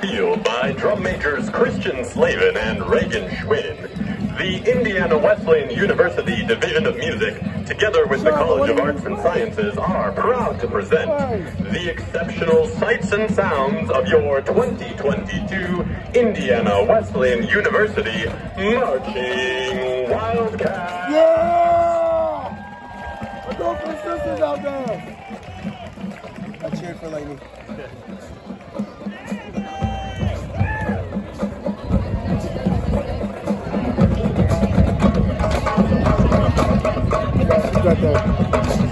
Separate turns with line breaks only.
drum majors Christian Slavin and Reagan Schwinn, the Indiana Wesleyan University Division of Music, together with the College of Arts and Sciences, are proud to present the exceptional sights and sounds of your 2022 Indiana Wesleyan University Marching Wildcats.
Yeah! Go for the sisters out there. I cheered for Lainey. Obrigado.